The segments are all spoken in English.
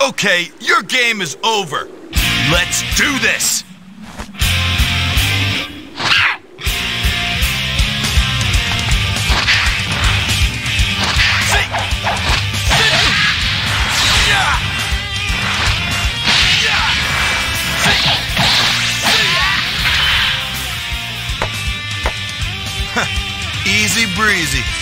Okay, your game is over. Let's do this! Easy breezy.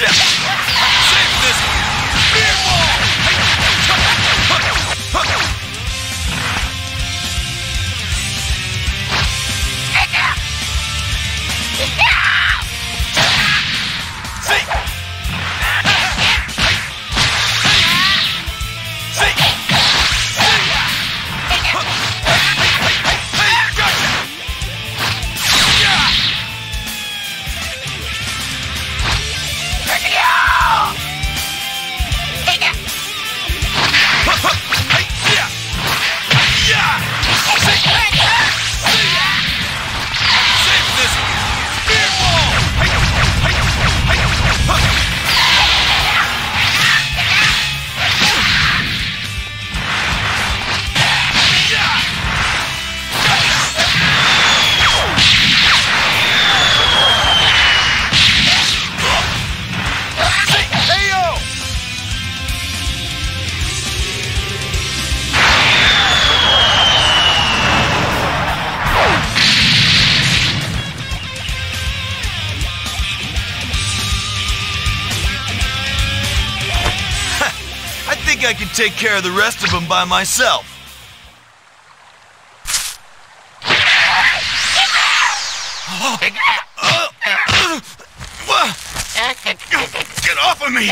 Yeah. Think I can take care of the rest of them by myself. Get off of me!